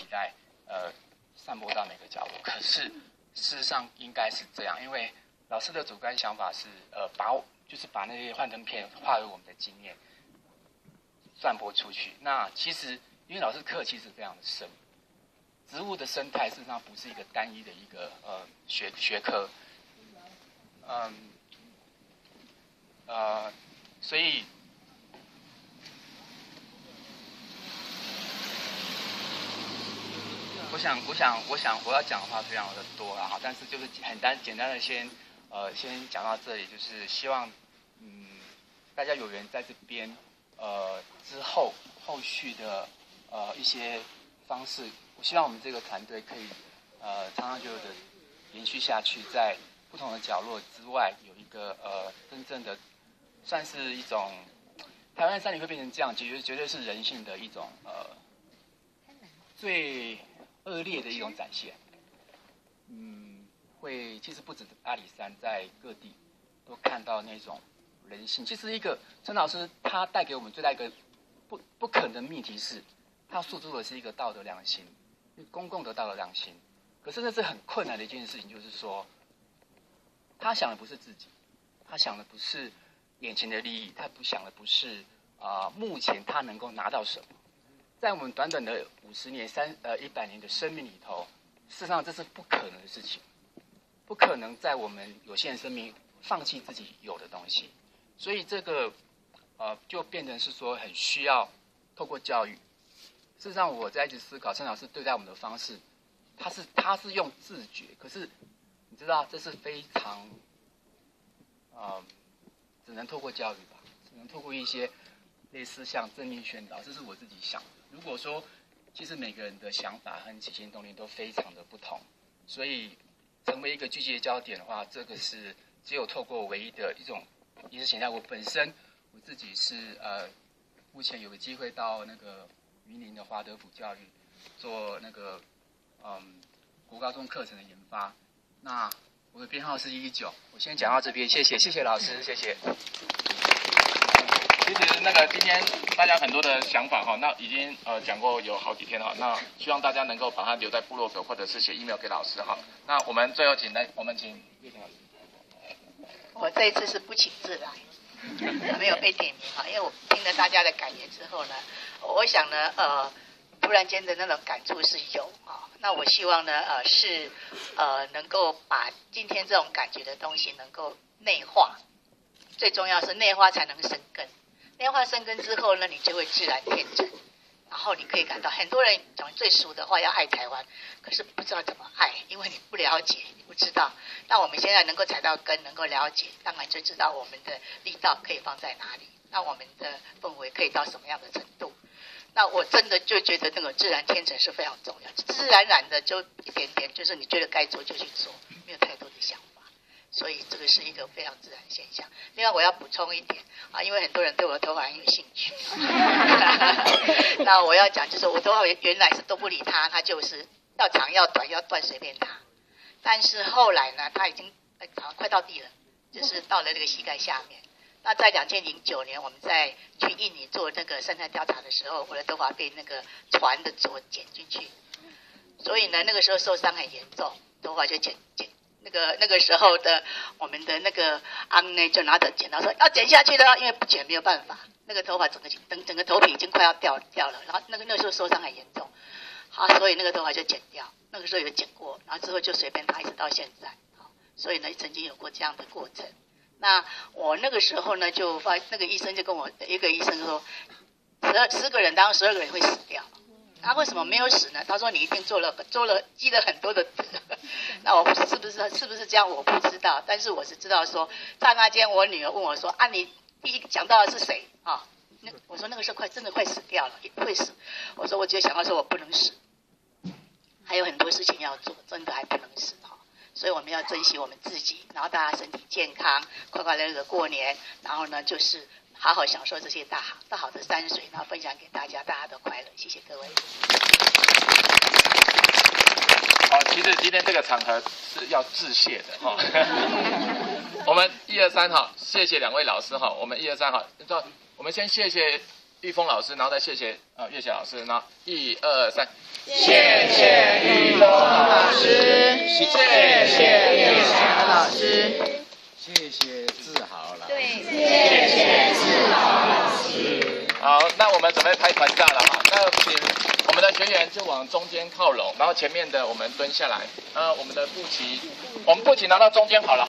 期待呃散播到每个角落。可是 事实上应该是这样，因为老师的主观想法是呃把就是把那些幻灯片化为我们的经验，散播出去。那其实因为老师课其实非常的深，植物的生态事实上不是一个单一的一个呃学学科，嗯，呃，所以。我想，我想，我想，我要讲的话非常的多啊哈，但是就是很单简单的先，呃，先讲到这里，就是希望，嗯，大家有缘在这边，呃，之后后续的呃一些方式，我希望我们这个团队可以，呃，长长久久的延续下去，在不同的角落之外，有一个呃真正的，算是一种，台湾山里会变成这样，绝对绝对是人性的一种呃，最。恶劣的一种展现，嗯，会其实不止阿里山，在各地都看到那种人性。其实一个陈老师他带给我们最大一个不不可能命题是，他诉诸的是一个道德良心，公共的道德良心。可是那是很困难的一件事情，就是说，他想的不是自己，他想的不是眼前的利益，他不想的不是啊目前他能够拿到什么。在我们短短的五十年、三呃一百年的生命里头，事实上这是不可能的事情，不可能在我们有限的生命放弃自己有的东西，所以这个呃就变成是说很需要透过教育。事实上，我在一直思考陈老师对待我们的方式，他是他是用自觉，可是你知道这是非常呃只能透过教育吧，只能透过一些类似像正面宣导，这是我自己想的。如果说，其实每个人的想法和起心动念都非常的不同，所以成为一个聚集的焦点的话，这个是只有透过唯一的一种意识形态。我本身我自己是呃，目前有个机会到那个云林的华德福教育做那个嗯国高中课程的研发。那我的编号是一九，我先讲到这边，谢谢，谢谢老师，谢谢。其实那个今天大家很多的想法哈，那已经呃讲过有好几天哈，那希望大家能够把它留在部落格或者是写 email 给老师哈。那我们最后请来，我们请叶婷老师。我这一次是不请自来，没有被点名哈，因为我听了大家的感言之后呢，我想呢呃，突然间的那种感触是有啊，那我希望呢呃是呃能够把今天这种感觉的东西能够内化，最重要是内化才能生根。内化生根之后呢，你就会自然天成，然后你可以感到很多人讲最俗的话要爱台湾，可是不知道怎么爱，因为你不了解，你不知道。那我们现在能够踩到根，能够了解，当然就知道我们的力道可以放在哪里，那我们的氛围可以到什么样的程度。那我真的就觉得那个自然天成是非常重要，自自然然的就一点点，就是你觉得该做就去做，没有太多的想法。所以这个是一个非常自然现象。另外我要补充一点啊，因为很多人对我的头发很有兴趣。那我要讲就是我头发原来是都不理他，他就是要长要短要断随便他。但是后来呢，他已经呃快到地了，就是到了那个膝盖下面。那在两千零九年我们在去印尼做那个生态调查的时候，我的头发被那个船的左剪进去，所以呢那个时候受伤很严重，头发就剪剪。那个那个时候的我们的那个安呢，就拿着剪刀说要剪下去的，因为不剪没有办法。那个头发整个整整个头皮已经快要掉掉了，然后那个那时候受伤很严重，好，所以那个头发就剪掉。那个时候有剪过，然后之后就随便他一直到现在，好，所以呢曾经有过这样的过程。那我那个时候呢就发，那个医生就跟我一个医生说，十二十个人当中十二个人会死掉。他为什么没有死呢？他说你一定做了做了积了很多的德。那我是不是是不是这样？我不知道，但是我是知道说，刹那间我女儿问我说：“啊，你第一讲到的是谁啊？”那我说那个时候快真的快死掉了，会死。我说我只有想到说我不能死，还有很多事情要做，真的还不能死哈。所以我们要珍惜我们自己，然后大家身体健康，快快乐乐过年，然后呢就是好好享受这些大好大好的山水，然后分享给大家，大家的快乐。谢谢各位。好，其实今天这个场合是要致谢的哈。我们一二三哈，谢谢两位老师哈。我们一二三哈，说我们先谢谢玉峰老师，然后再谢谢啊月霞老师，然后一二三，谢谢玉峰老师，谢谢月霞老师，谢谢志豪了。对，谢谢志豪老师。好，那我们准备拍团战了哈，那请我们的学员就往中间靠拢，然后前面的我们蹲下来，那，我们的布旗，我们布旗拿到中间好了。